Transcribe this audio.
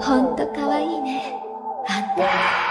ホントかわいいね。あんた。